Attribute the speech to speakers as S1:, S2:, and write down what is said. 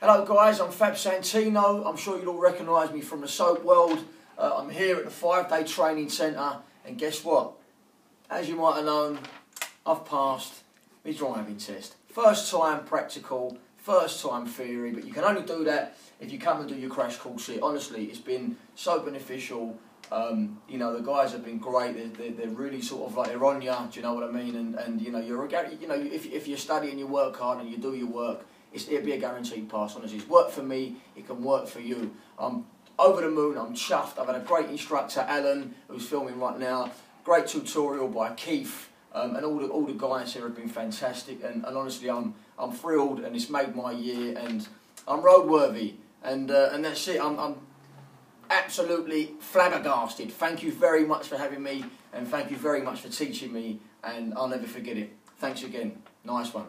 S1: Hello guys, I'm Fab Santino. I'm sure you'll all recognise me from the soap world. Uh, I'm here at the five day training centre and guess what? As you might have known, I've passed my driving test. First time practical, first time theory, but you can only do that if you come and do your crash course here. Honestly, it's been so beneficial. Um, you know, the guys have been great. They're, they're, they're, really sort of like they're on you. Do you know what I mean? And, and you know, you're a, you know, if, if you study and you work hard and you do your work, it'll be a guaranteed pass. Honestly, it's worked for me. It can work for you. I'm over the moon. I'm chuffed. I've had a great instructor, Alan, who's filming right now. Great tutorial by Keith. Um, and all the all the guys here have been fantastic, and, and honestly, I'm I'm thrilled, and it's made my year, and I'm roadworthy, and uh, and that's it. I'm, I'm absolutely flabbergasted. Thank you very much for having me, and thank you very much for teaching me, and I'll never forget it. Thanks again. Nice one.